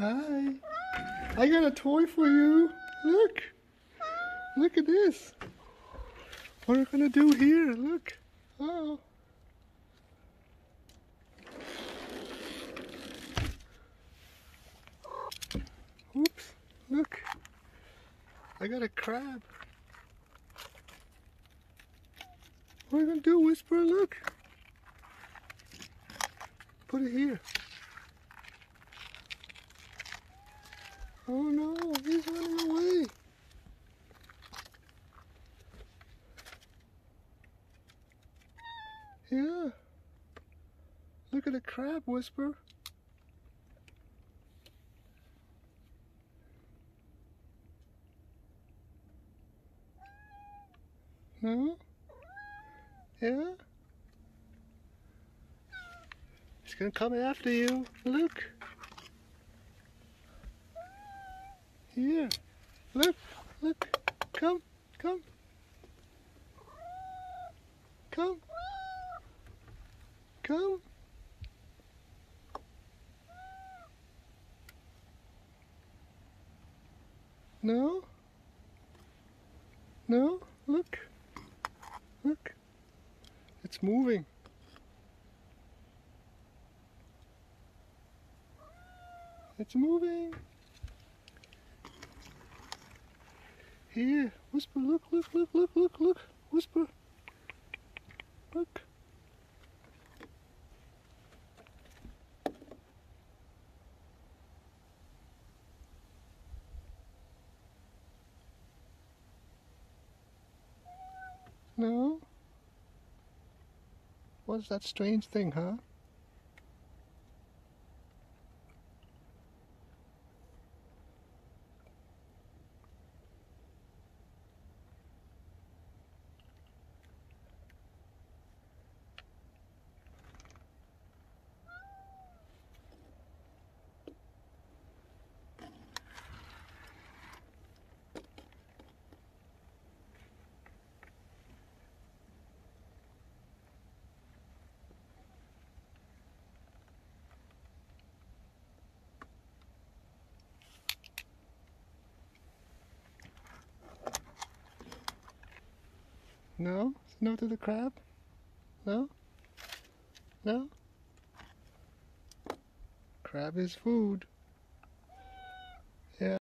Hi. I got a toy for you. Look. Look at this. What are we gonna do here? Look. Oh. Oops. Look. I got a crab. What are you gonna do, Whisper? Look. Put it here. Oh no, he's running away. Yeah. Look at the crab, Whisper. No? Yeah? He's gonna come after you. Look. Here. Look. Look. Come. Come. Come. Come. No? No? Look. Look. It's moving. It's moving. Here, whisper, look, look, look, look, look, look, whisper. Look. No? What's that strange thing, huh? No? No to the crab? No? No? Crab is food.